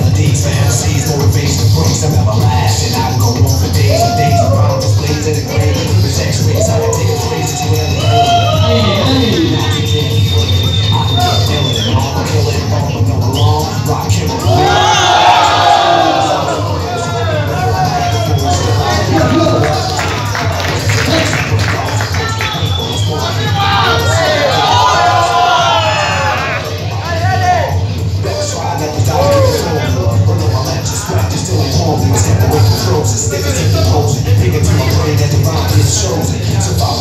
melodies, fantasies, motivation to bring some everlasting. Sticking in the potion, thinking to my brain that the right is chosen. So follow